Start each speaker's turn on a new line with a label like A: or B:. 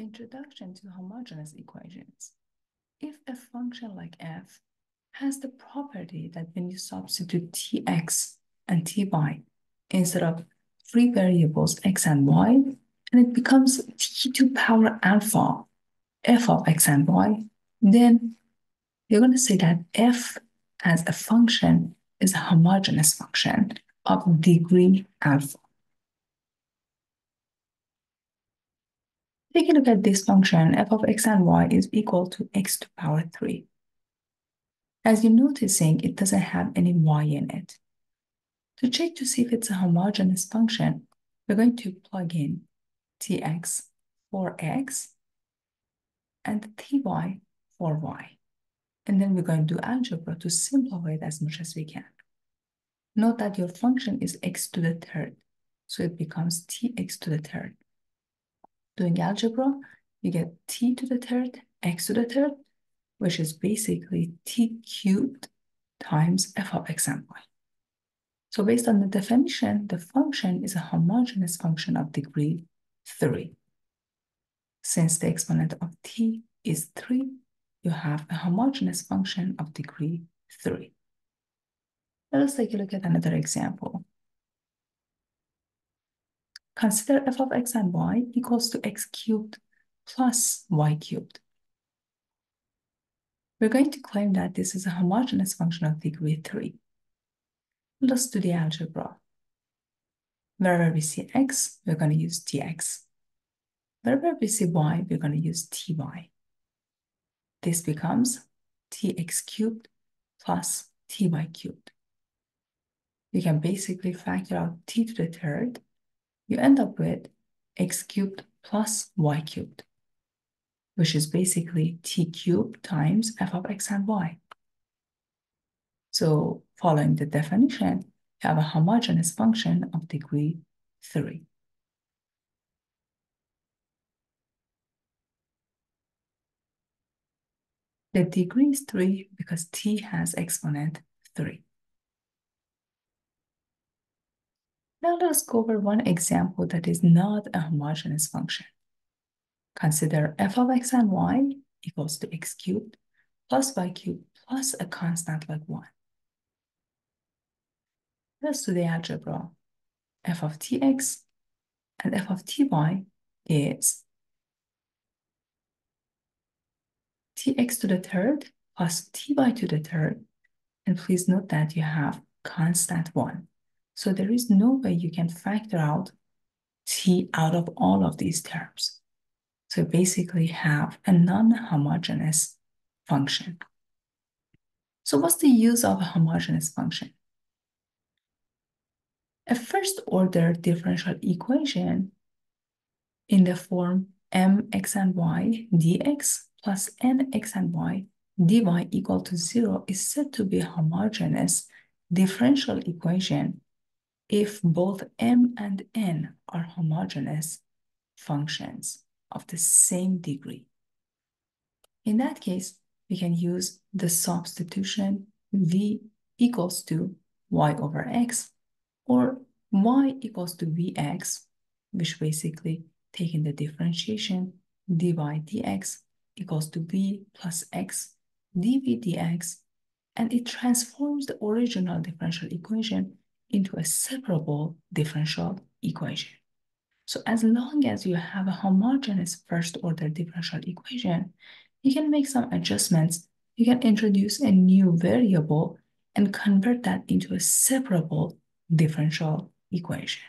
A: Introduction to homogeneous equations. If a function like f has the property that when you substitute tx and ty instead of three variables x and y, and it becomes t to power alpha f of x and y, then you're going to say that f as a function is a homogeneous function of degree alpha. Take a look at this function, f of x and y is equal to x to the power 3. As you're noticing, it doesn't have any y in it. To check to see if it's a homogeneous function, we're going to plug in tx for x and ty for y. And then we're going to do algebra to simplify it as much as we can. Note that your function is x to the third, so it becomes tx to the third. Doing algebra, you get t to the third, x to the third, which is basically t cubed times f of x and y. So based on the definition, the function is a homogeneous function of degree 3. Since the exponent of t is 3, you have a homogeneous function of degree 3. Let us take a look at another example. Consider f of x and y equals to x cubed plus y cubed. We're going to claim that this is a homogeneous function of degree 3. Let's do the algebra. Wherever we see x, we're going to use tx. Wherever we see y, we're going to use ty. This becomes tx cubed plus ty cubed. We can basically factor out t to the third. You end up with x cubed plus y cubed, which is basically t cubed times f of x and y. So following the definition, you have a homogeneous function of degree 3. The degree is 3 because t has exponent 3. Now let's go over one example that is not a homogeneous function. Consider f of x and y equals to x cubed plus y cubed plus a constant like 1. Let's do the algebra. f of tx and f of ty is tx to the third plus ty to the third. And please note that you have constant 1. So there is no way you can factor out t out of all of these terms. So basically have a non-homogeneous function. So what's the use of a homogeneous function? A first order differential equation in the form mx and y dx plus nx and y dy equal to zero is said to be a homogeneous differential equation if both m and n are homogeneous functions of the same degree. In that case, we can use the substitution v equals to y over x or y equals to vx, which basically taking the differentiation dy dx equals to v plus x dv dx, and it transforms the original differential equation into a separable differential equation. So as long as you have a homogeneous first order differential equation, you can make some adjustments. You can introduce a new variable and convert that into a separable differential equation.